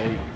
Hey.